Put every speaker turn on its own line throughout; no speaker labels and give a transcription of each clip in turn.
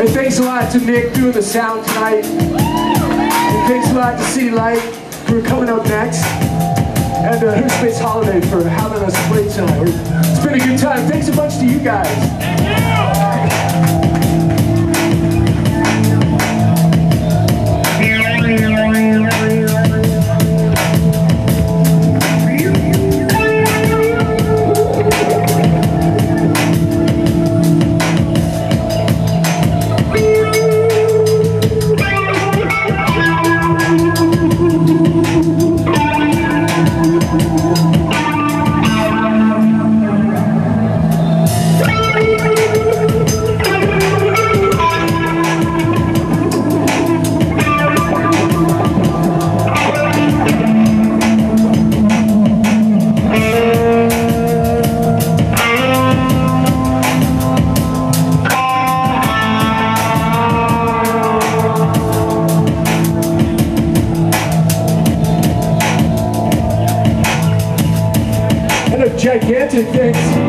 And thanks a lot to Nick doing the sound tonight. And thanks a lot to City Light for coming up next. And uh, Space Holiday for having us play tonight. It's been a good time. Thanks a bunch to you guys. A gigantic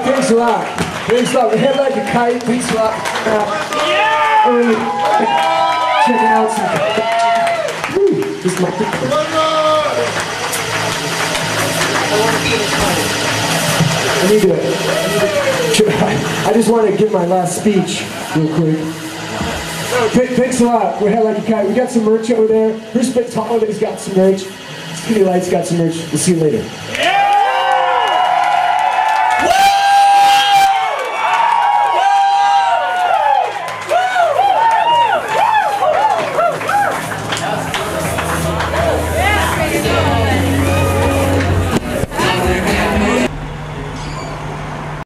Thanks a lot. Thanks a lot. We head like a kite. Thanks a lot. Uh, early. Checking out some. Woo, this is my. I need to. I just want to give my last speech real quick. Th- Thanks a lot. We're head like a kite. We got some merch over there. Space Holiday's got some merch. Skinny Light's got some merch. We'll see you later.
Yeah!